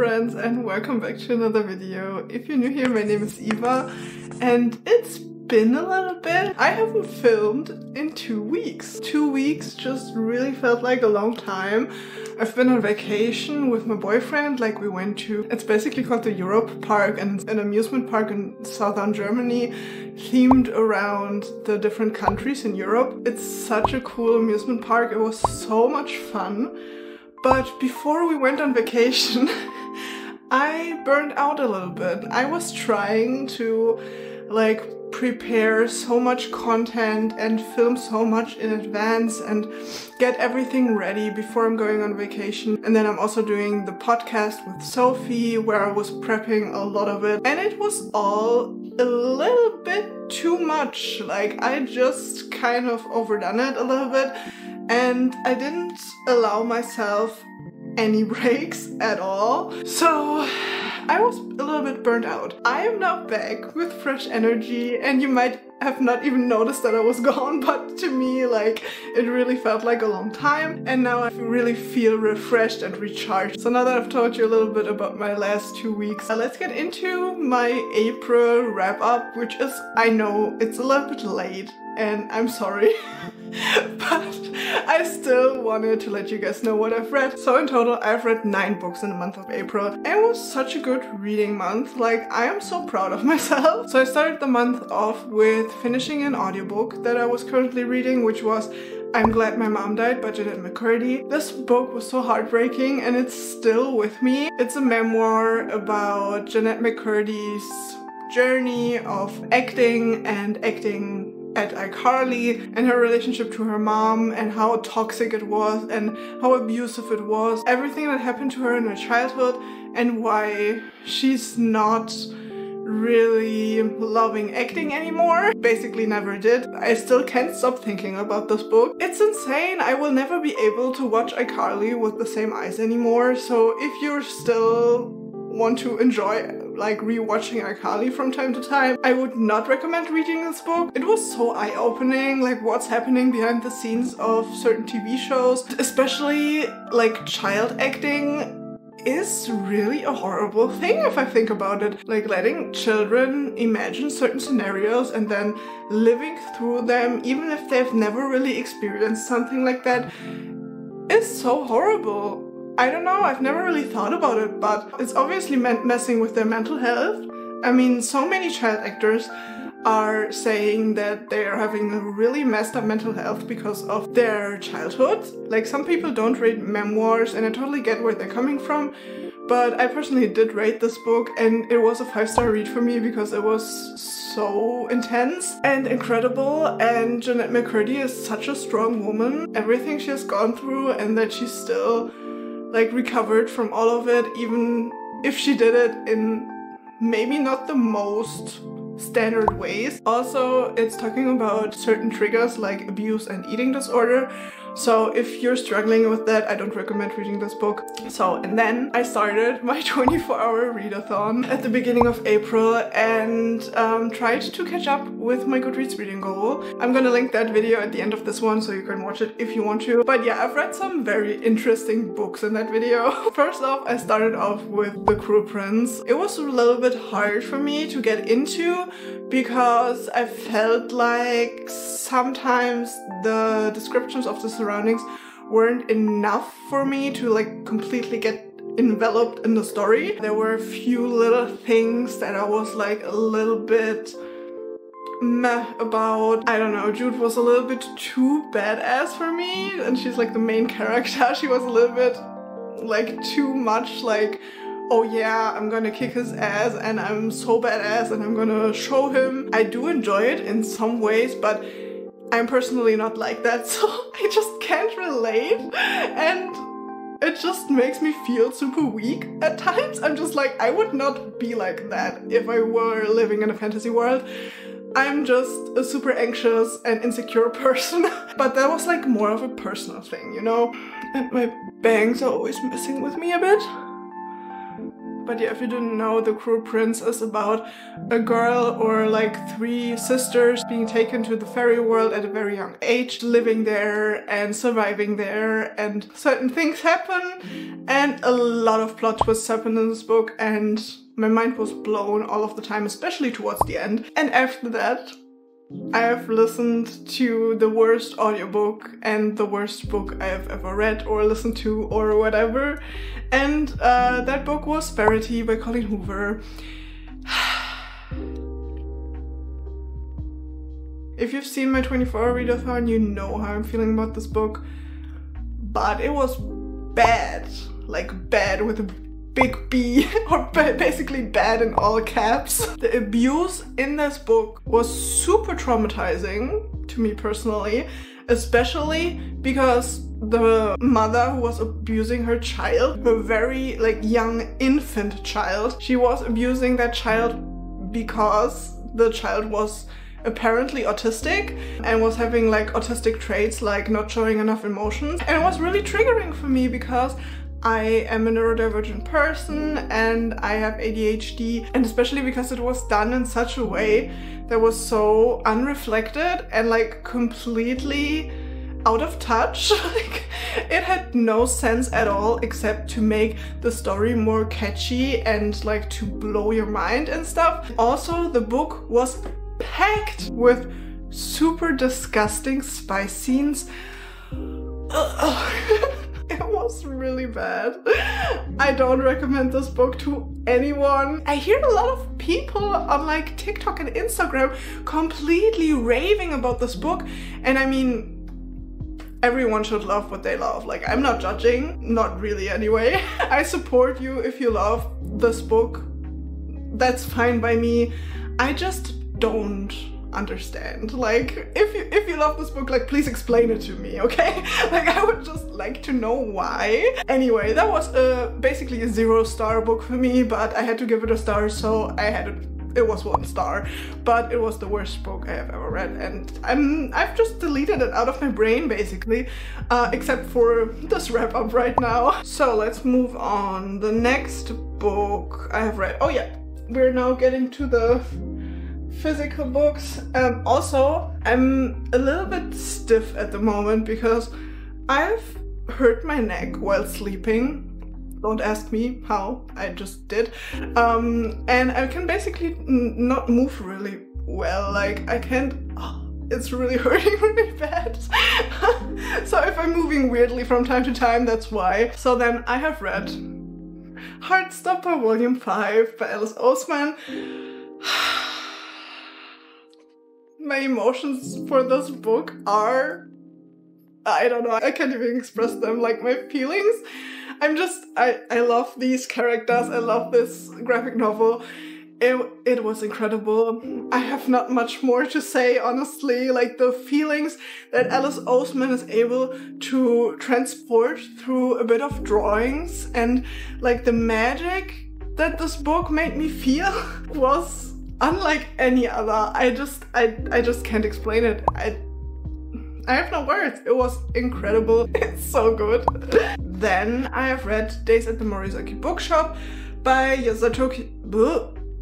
friends and welcome back to another video. If you're new here, my name is Eva and it's been a little bit. I haven't filmed in two weeks. Two weeks just really felt like a long time. I've been on vacation with my boyfriend, like we went to, it's basically called the Europe Park and it's an amusement park in southern Germany themed around the different countries in Europe. It's such a cool amusement park. It was so much fun. But before we went on vacation, I burned out a little bit. I was trying to like prepare so much content and film so much in advance and get everything ready before I'm going on vacation. And then I'm also doing the podcast with Sophie where I was prepping a lot of it. And it was all a little bit too much. Like I just kind of overdone it a little bit and I didn't allow myself any breaks at all. So I was a little bit burnt out. I am now back with fresh energy and you might have not even noticed that I was gone, but to me, like, it really felt like a long time. And now I really feel refreshed and recharged. So now that I've told you a little bit about my last two weeks, uh, let's get into my April wrap up, which is, I know, it's a little bit late and I'm sorry. but I still wanted to let you guys know what I've read. So in total, I've read nine books in the month of April. It was such a good reading month. Like, I am so proud of myself. So I started the month off with finishing an audiobook that I was currently reading, which was I'm Glad My Mom Died by Jennette McCurdy. This book was so heartbreaking and it's still with me. It's a memoir about Jennette McCurdy's journey of acting and acting at iCarly and her relationship to her mom and how toxic it was and how abusive it was. Everything that happened to her in her childhood and why she's not really loving acting anymore. Basically never did. I still can't stop thinking about this book. It's insane. I will never be able to watch iCarly with the same eyes anymore. So if you're still want to enjoy like rewatching iCarly from time to time. I would not recommend reading this book. It was so eye-opening, like what's happening behind the scenes of certain TV shows, especially like child acting is really a horrible thing if I think about it. Like letting children imagine certain scenarios and then living through them, even if they've never really experienced something like that, is so horrible. I don't know, I've never really thought about it, but it's obviously messing with their mental health. I mean, so many child actors are saying that they are having a really messed up mental health because of their childhood. Like, some people don't read memoirs, and I totally get where they're coming from. But I personally did rate this book, and it was a five star read for me because it was so intense and incredible. And Jennette McCurdy is such a strong woman. Everything she has gone through, and that she's still like recovered from all of it, even if she did it in maybe not the most standard ways. Also, it's talking about certain triggers like abuse and eating disorder, so if you're struggling with that, I don't recommend reading this book. So, and then I started my 24 hour readathon at the beginning of April and um, tried to catch up with my Goodreads reading goal. I'm gonna link that video at the end of this one so you can watch it if you want to. But yeah, I've read some very interesting books in that video. First off, I started off with The Cruel Prince. It was a little bit hard for me to get into because I felt like sometimes the descriptions of the surroundings weren't enough for me to like completely get enveloped in the story. There were a few little things that I was like a little bit meh about. I don't know, Jude was a little bit too badass for me and she's like the main character. She was a little bit like too much like oh yeah, I'm gonna kick his ass and I'm so badass and I'm gonna show him. I do enjoy it in some ways, but I'm personally not like that, so I just can't relate. And it just makes me feel super weak at times. I'm just like, I would not be like that if I were living in a fantasy world. I'm just a super anxious and insecure person. but that was like more of a personal thing, you know? And my bangs are always messing with me a bit But yeah, if you didn't know, The Cruel Prince is about a girl or like three sisters being taken to the fairy world at a very young age, living there and surviving there, and certain things happen, and a lot of plot twists happen in this book, and my mind was blown all of the time, especially towards the end. And after that, I have listened to the worst audiobook and the worst book I have ever read or listened to or whatever. And uh, that book was Verity by Colleen Hoover. if you've seen my 24 hour readathon, you know how I'm feeling about this book. But it was bad. Like bad with a big B, or basically bad in all caps. The abuse in this book was super traumatizing to me personally, especially because the mother who was abusing her child, her very like young infant child, she was abusing that child because the child was apparently autistic and was having like autistic traits like not showing enough emotions and it was really triggering for me because I am a neurodivergent person and I have ADHD, and especially because it was done in such a way that was so unreflected and like completely out of touch. like it had no sense at all except to make the story more catchy and like to blow your mind and stuff. Also, the book was packed with super disgusting spice scenes. Was really bad. I don't recommend this book to anyone. I hear a lot of people on like TikTok and Instagram completely raving about this book. And I mean, everyone should love what they love. Like, I'm not judging, not really anyway. I support you if you love this book. That's fine by me. I just don't understand. Like, if you if you love this book, like please explain it to me, okay? like I would just like to know why. Anyway, that was a basically a zero star book for me, but I had to give it a star, so I had it it was one star, but it was the worst book I have ever read, and I'm I've just deleted it out of my brain basically, uh, except for this wrap up right now. So let's move on. The next book I have read. Oh yeah, we're now getting to the physical books. Um, also, I'm a little bit stiff at the moment because I've hurt my neck while sleeping. Don't ask me how, I just did. Um, and I can basically not move really well. Like, I can't. Oh, it's really hurting really bad. so if I'm moving weirdly from time to time, that's why. So then I have read Heartstopper Volume 5 by Alice Oseman my emotions for this book are I don't know, I can't even express them like my feelings. I'm just I I love these characters. I love this graphic novel. It, it was incredible. I have not much more to say, honestly. Like the feelings that Alice Oseman is able to transport through a bit of drawings and like the magic that this book made me feel was unlike any other. I just I I just can't explain it. I I have no words. It was incredible. It's so good. then I have read Days at the Morizaki Bookshop by Yasatoki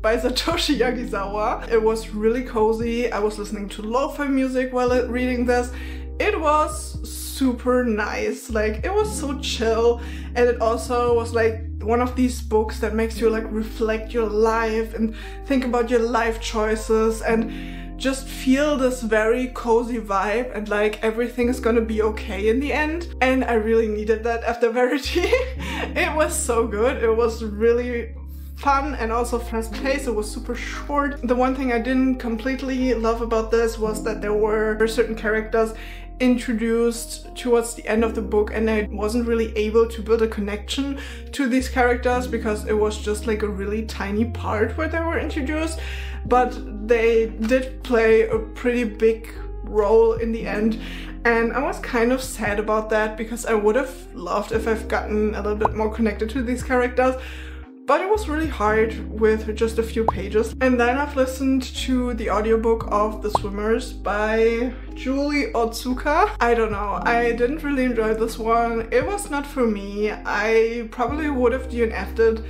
by Satoshi Yagisawa. It was really cozy. I was listening to lo-fi music while reading this. It was super nice. Like it was so chill and it also was like one of these books that makes you like reflect your life and think about your life choices and just feel this very cozy vibe and like everything is gonna be okay in the end. And I really needed that after Verity. it was so good. It was really fun and also fast paced. It was super short. The one thing I didn't completely love about this was that there were certain characters introduced towards the end of the book and I wasn't really able to build a connection to these characters because it was just like a really tiny part where they were introduced. But they did play a pretty big role in the end and I was kind of sad about that because I would have loved if I've gotten a little bit more connected to these characters but it was really hard with just a few pages. And then I've listened to the audiobook of The Swimmers by Julie Otsuka. I don't know, I didn't really enjoy this one. It was not for me. I probably would have DNF'd it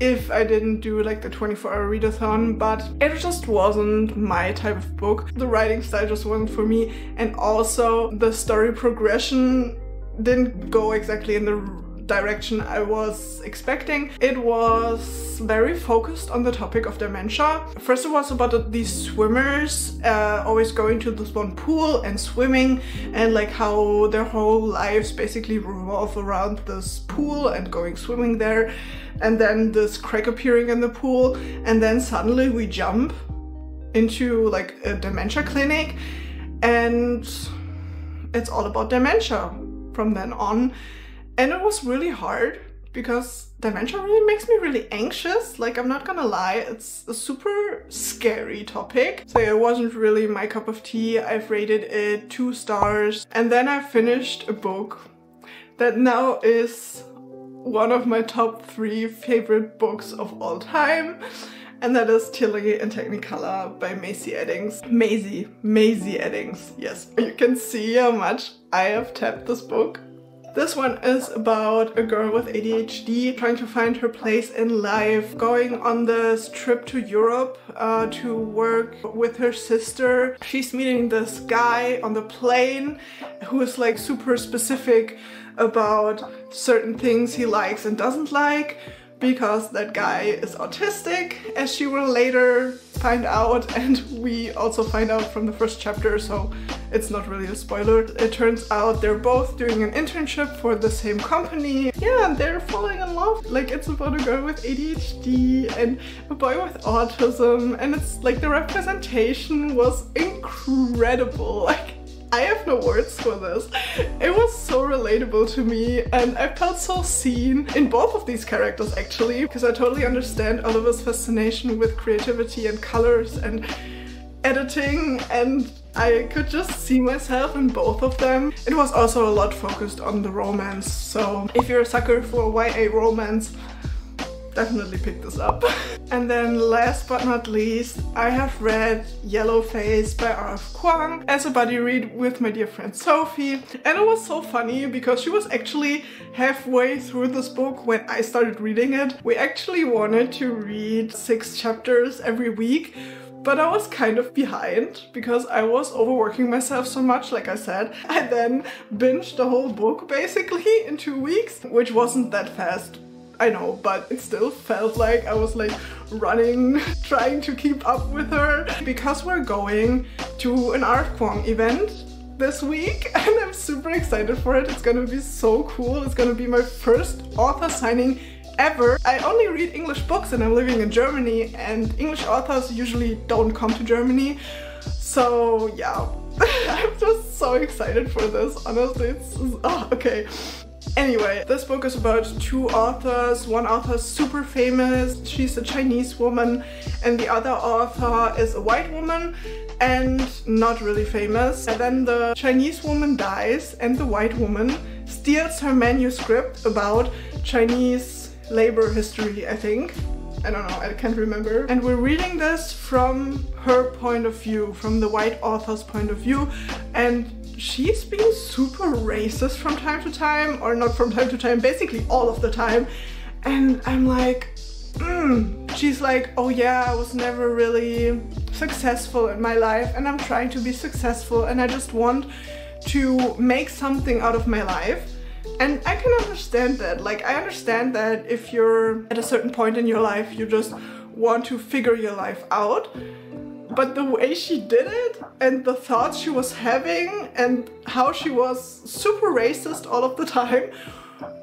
if I didn't do like the 24 hour readathon, but it just wasn't my type of book. The writing style just wasn't for me, and also the story progression didn't go exactly in the direction I was expecting. It was very focused on the topic of dementia. First it was about these swimmers uh, always going to this one pool and swimming and like how their whole lives basically revolve around this pool and going swimming there and then this crack appearing in the pool and then suddenly we jump into like a dementia clinic and it's all about dementia from then on and it was really hard because dementia really makes me really anxious. Like, I'm not gonna lie, it's a super scary topic. So it wasn't really my cup of tea. I've rated it two stars. And then I finished a book that now is one of my top three favorite books of all time. And that is Tilly in Technicolor by Macy Eddings. Mazey, Mazey Eddings, yes. You can see how much I have tapped this book this one is about a girl with ADHD trying to find her place in life, going on this trip to Europe uh, to work with her sister. She's meeting this guy on the plane who is like super specific about certain things he likes and doesn't like because that guy is autistic, as she will later find out, and we also find out from the first chapter, so it's not really a spoiler. It turns out they're both doing an internship for the same company. Yeah, they're falling in love. Like, it's about a girl with ADHD and a boy with autism, and it's like the representation was incredible. Like, I have no words for this. It was so relatable to me and I felt so seen in both of these characters actually because I totally understand Oliver's fascination with creativity and colors and editing and I could just see myself in both of them. It was also a lot focused on the romance so if you're a sucker for YA romance definitely pick this up. and then last but not least, I have read Yellow Face by R.F. Kuang as a buddy read with my dear friend Sophie. And it was so funny because she was actually halfway through this book when I started reading it. We actually wanted to read six chapters every week, but I was kind of behind because I was overworking myself so much, like I said. I then binged the whole book basically in two weeks, which wasn't that fast I know, but it still felt like I was like running, trying to keep up with her. Because we're going to an R.F. Kuang event this week and I'm super excited for it. It's gonna be so cool. It's gonna be my first author signing ever. I only read English books and I'm living in Germany and English authors usually don't come to Germany. So yeah, I'm just so excited for this. Honestly, it's, oh, okay. Anyway, this book is about two authors. One author is super famous, she's a Chinese woman, and the other author is a white woman and not really famous. And then the Chinese woman dies and the white woman steals her manuscript about Chinese labor history, I think. I don't know, I can't remember. And we're reading this from her point of view, from the white author's point of view. And she's being super racist from time to time, or not from time to time, basically all of the time. And I'm like, mm. she's like, oh yeah, I was never really successful in my life and I'm trying to be successful and I just want to make something out of my life. And I can understand that. Like, I understand that if you're at a certain point in your life, you just want to figure your life out but the way she did it and the thoughts she was having and how she was super racist all of the time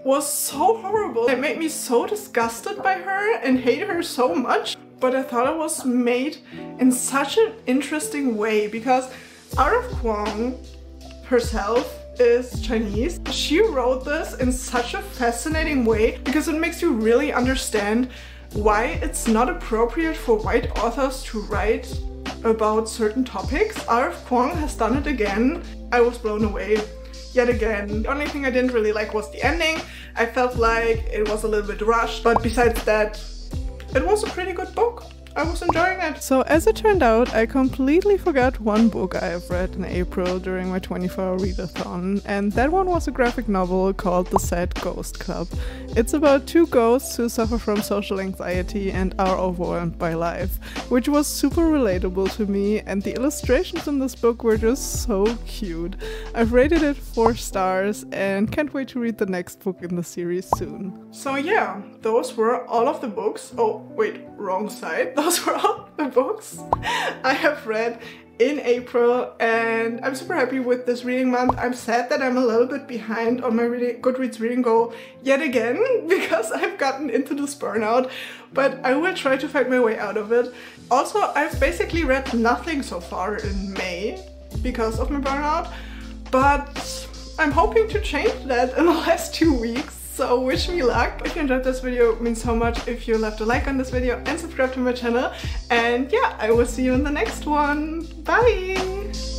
was so horrible. It made me so disgusted by her and hate her so much. But I thought it was made in such an interesting way because R.F. Kuang herself is Chinese. She wrote this in such a fascinating way because it makes you really understand why it's not appropriate for white authors to write about certain topics. R.F. Kuang has done it again. I was blown away yet again. The only thing I didn't really like was the ending. I felt like it was a little bit rushed, but besides that, it was a pretty good book. I was enjoying it. So as it turned out, I completely forgot one book I have read in April during my 24-hour readathon, and that one was a graphic novel called The Sad Ghost Club. It's about two ghosts who suffer from social anxiety and are overwhelmed by life, which was super relatable to me, and the illustrations in this book were just so cute. I've rated it 4 stars and can't wait to read the next book in the series soon. So yeah, those were all of the books. Oh, wait, wrong side. Those were all the books I have read in April and I'm super happy with this reading month. I'm sad that I'm a little bit behind on my reading, Goodreads reading goal yet again because I've gotten into this burnout, but I will try to find my way out of it. Also, I've basically read nothing so far in May because of my burnout, but I'm hoping to change that in the last two weeks. So wish me luck. If you enjoyed this video, means so much if you left a like on this video and subscribe to my channel. And yeah, I will see you in the next one. Bye!